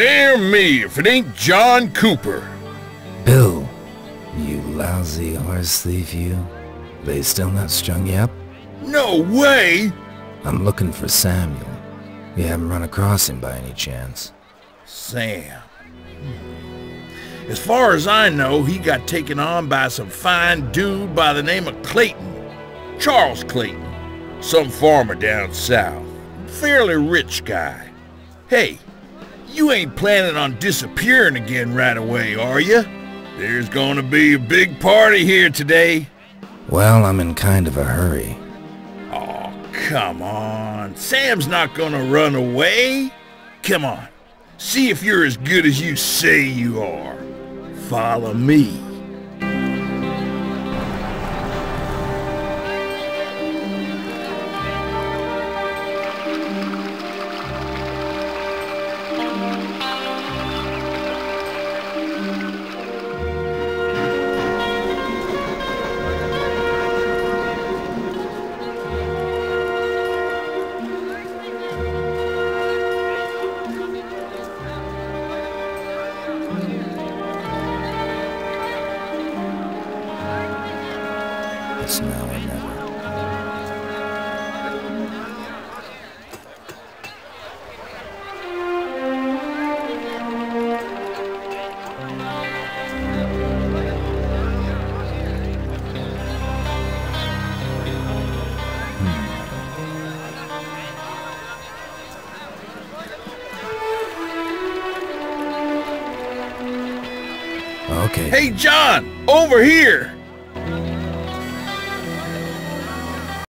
damn me if it ain't John Cooper. Bill, you lousy horse thief, you. They still not strung you up? No way! I'm looking for Samuel. You haven't run across him by any chance. Sam. As far as I know, he got taken on by some fine dude by the name of Clayton. Charles Clayton. Some farmer down south. Fairly rich guy. Hey, you ain't planning on disappearing again right away, are you? There's gonna be a big party here today. Well, I'm in kind of a hurry. Oh, come on. Sam's not gonna run away. Come on. See if you're as good as you say you are. Follow me. It's now never. Hmm. Okay. Hey, John! Over here!